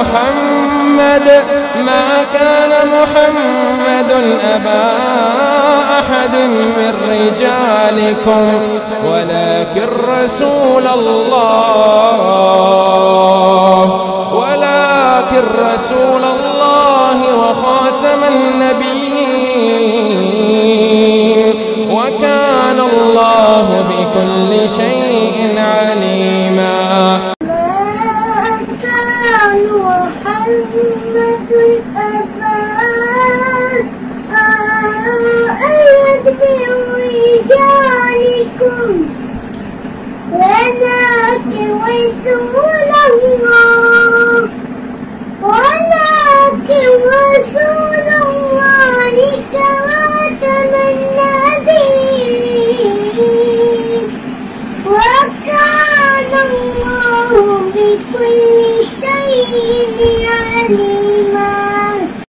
محمد ما كان محمد أبا أحد من رجالكم ولكن رسول الله ولكن رسول الله وخاتم النبيين وكان الله بكل شيء عليما ولكن رسول الله. ولكن رسول الله كواتم النبيين وكان الله بكل شيء عليم